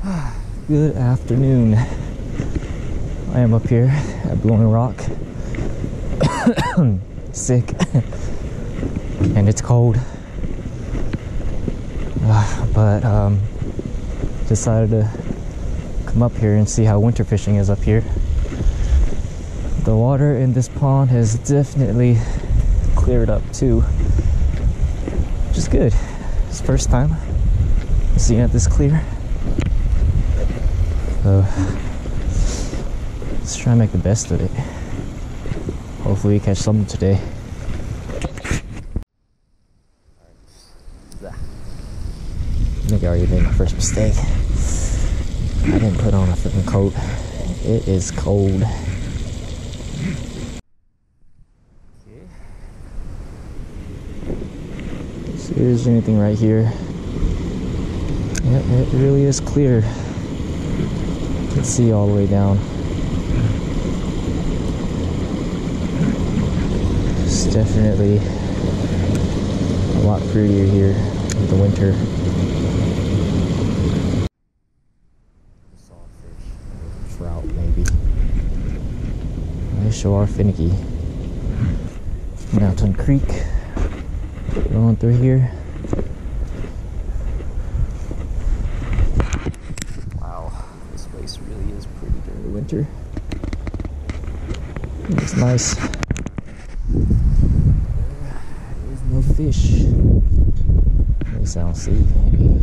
Good afternoon. I am up here at Blowing Rock. Sick. and it's cold. But um, decided to come up here and see how winter fishing is up here. The water in this pond has definitely cleared up too, which is good. It's first time seeing it this clear. So let's try and make the best of it. Hopefully we catch something today. I think I already made my first mistake. I didn't put on a freaking coat. It is cold. See if there's anything right here. Yep, it really is clear. Can see all the way down. It's definitely a lot prettier here in the winter. Trout maybe. They sure are finicky. Mountain Creek going through here. Wow, this place really is pretty winter. It's nice. There is no fish. At least I don't see any.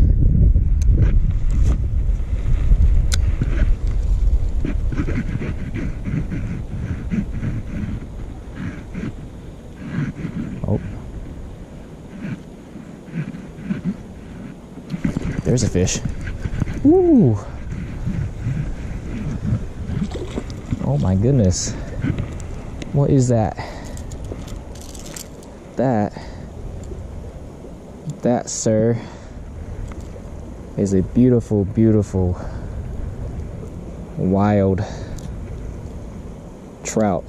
There's a fish. Ooh. Oh my goodness. What is that? That. That, sir, is a beautiful, beautiful, wild trout.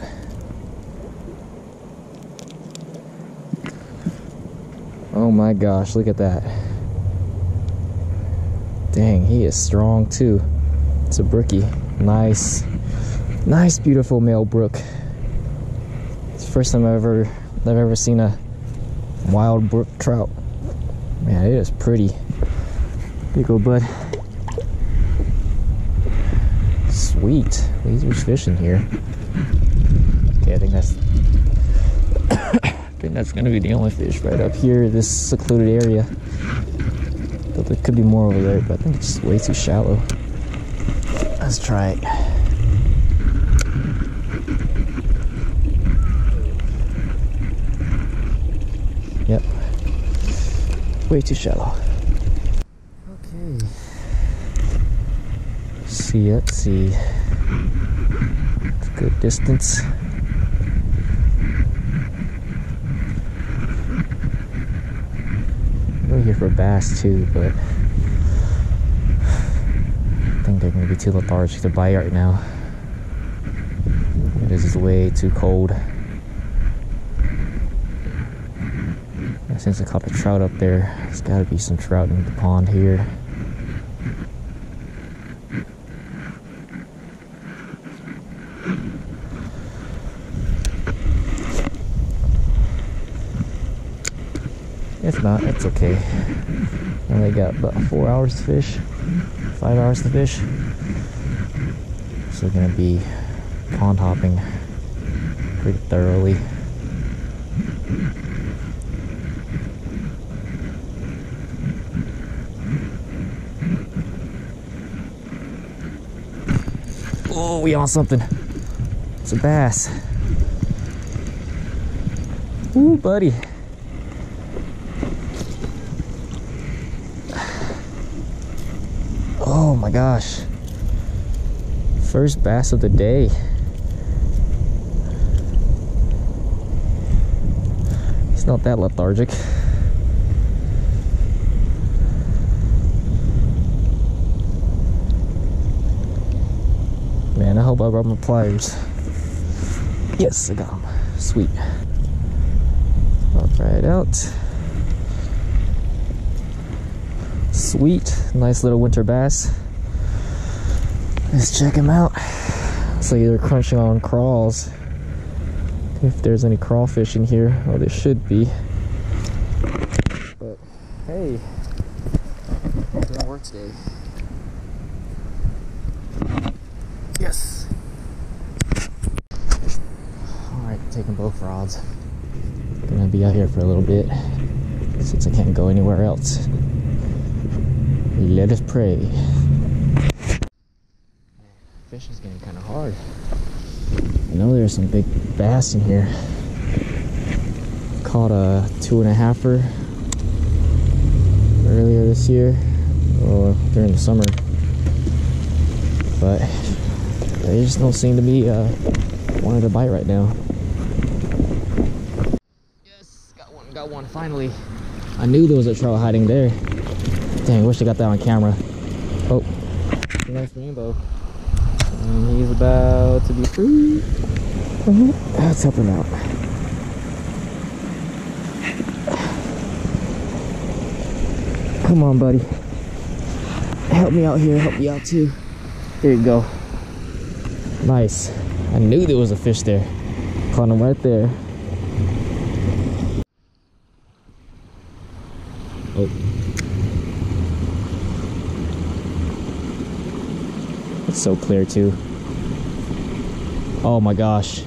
Oh my gosh, look at that. Dang, he is strong too. It's a brookie. Nice, nice, beautiful male brook. It's the first time I've ever, I've ever seen a wild brook trout. Man, it is pretty. Big old bud. Sweet. Laser's fishing here. Okay, I think that's I think that's gonna be the only fish right up here, this secluded area. But there could be more over there, but I think it's way too shallow. Let's try it. Way too shallow. Okay. See, let's see. It's good distance. We're here for bass too, but I think they're gonna be too lethargic to bite right now. It is way too cold. Since I caught a trout up there, there's gotta be some trout in the pond here. If not, it's okay. Only got about four hours to fish, five hours to fish. So we're gonna be pond hopping pretty thoroughly. Oh, we on something. It's a bass. Ooh, buddy. Oh my gosh. First bass of the day. He's not that lethargic. Hope I brought my pliers. Yes, I got them. Sweet. Try it out. Sweet, nice little winter bass. Let's check him out. So they're crunching on crawls. If there's any crawfish in here, Oh, there should be. But hey, didn't work today. Yes. All right, taking both rods. Gonna be out here for a little bit since I can't go anywhere else. Let us pray. Fishing's getting kind of hard. I know there's some big bass in here. Caught a two and a halfer earlier this year, or during the summer, but they just don't seem to be uh, wanting to bite right now. Yes, got one, finally. I knew there was a trout hiding there. Dang, wish I got that on camera. Oh, nice rainbow. And he's about to be free. Uh-huh. Let's help him out. Come on, buddy. Help me out here. Help me out too. There you go. Nice. I knew there was a fish there. Caught him right there. Oh. It's so clear too. Oh my gosh.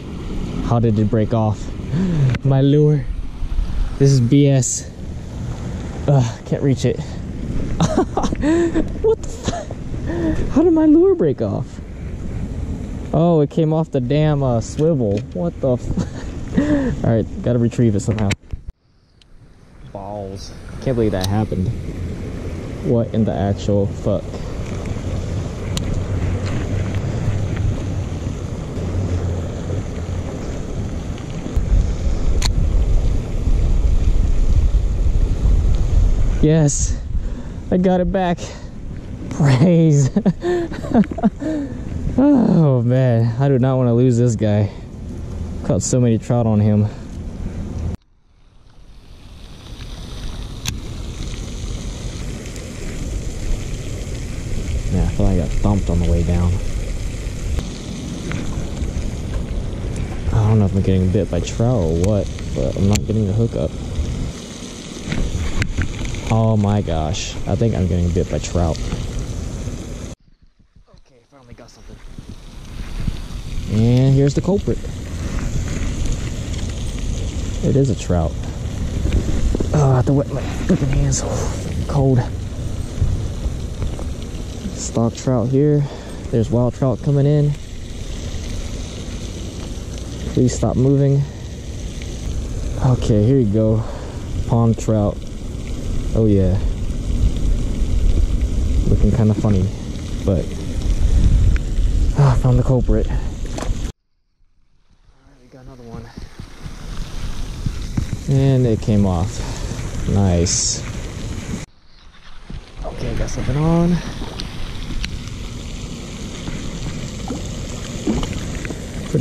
How did it break off? My lure. This is BS. Ugh, can't reach it. what the? How did my lure break off? Oh, it came off the damn uh, swivel. What the Alright, gotta retrieve it somehow. Can't believe that happened. What in the actual fuck? Yes, I got it back. Praise. oh man, I do not want to lose this guy. Caught so many trout on him. Yeah, I feel like I got thumped on the way down. I don't know if I'm getting bit by trout or what, but I'm not getting the hookup. Oh my gosh, I think I'm getting bit by trout. Okay, finally got something. And here's the culprit. It is a trout. Oh, I have to wet my freaking hands. Cold. Stock trout here. There's wild trout coming in. Please stop moving. Okay, here you go. Pond trout. Oh yeah. Looking kind of funny, but ah, found the culprit. All right, we got another one, and it came off. Nice. Okay, got something on.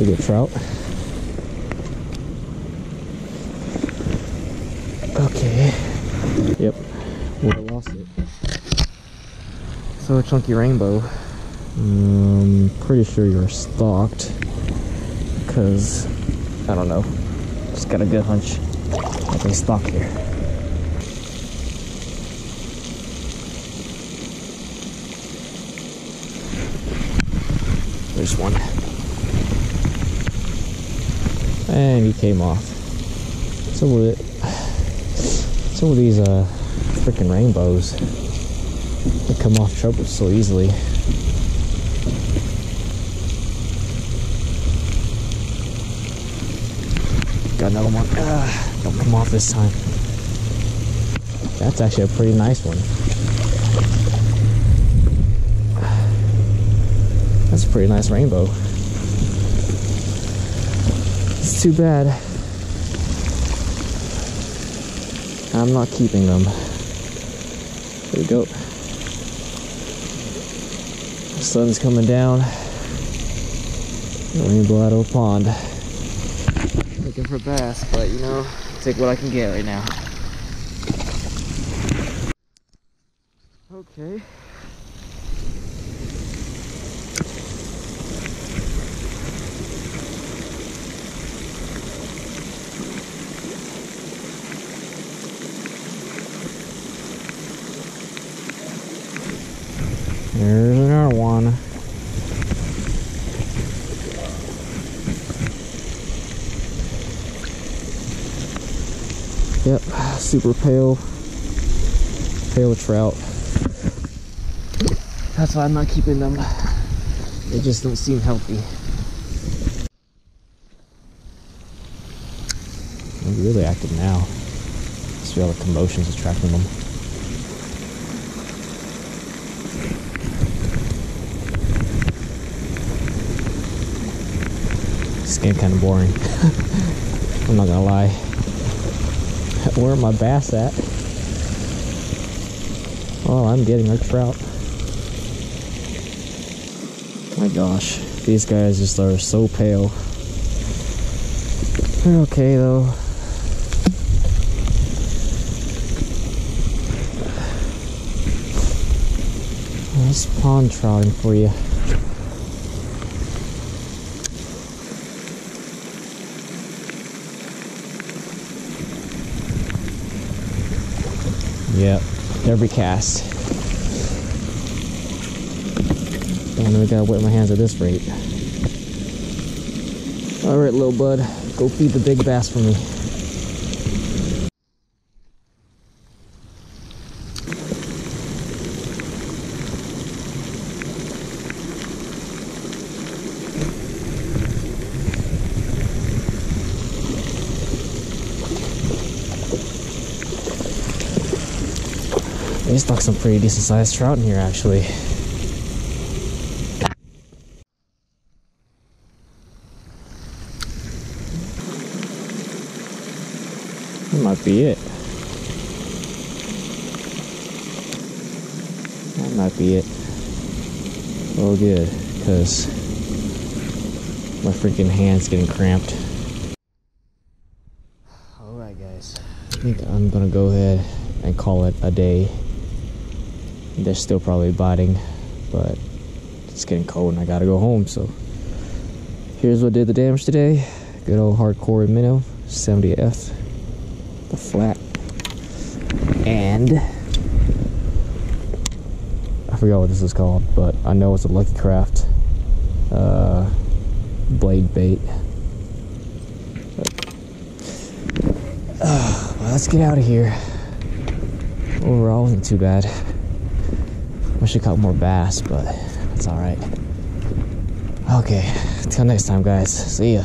Pretty good trout. Okay. Yep, would have lost it. So a chunky rainbow. Um, pretty sure you're stalked. Because, I don't know. Just got a good hunch that they stalk here. There's one. And he came off. So with it some of these uh, freaking rainbows they come off trouble so easily. Got another one. Ah, don't come off this time. That's actually a pretty nice one. That's a pretty nice rainbow. It's too bad. I'm not keeping them. There we go. The sun's coming down. Rainbow out of a pond. Looking for bass, but you know, take what I can get right now. Okay. There's another one. Yep, super pale, pale trout. That's why I'm not keeping them. They just don't seem healthy. They're really active now. See all the commotions attracting them. Getting kind of boring. I'm not gonna lie. Where are my bass at? Oh, I'm getting a trout. My gosh, these guys just are so pale. They're okay though. Nice pond trouting for you. Yep, every cast. I gotta wet my hands at this rate. Alright, little bud, go feed the big bass for me. They stuck some pretty decent sized trout in here actually. That might be it. That might be it. Oh good, because my freaking hand's getting cramped. Alright guys, I think I'm gonna go ahead and call it a day. They're still probably biting, but it's getting cold and I gotta go home, so here's what did the damage today. Good old hardcore minnow, 70F, the flat, and I forgot what this is called, but I know it's a Lucky Craft uh, blade bait. Uh, well, let's get out of here. Overall, wasn't too bad. Wish I caught more bass, but it's alright. Okay, until next time, guys. See ya.